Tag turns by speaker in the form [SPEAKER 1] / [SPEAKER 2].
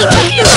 [SPEAKER 1] Talon arrives!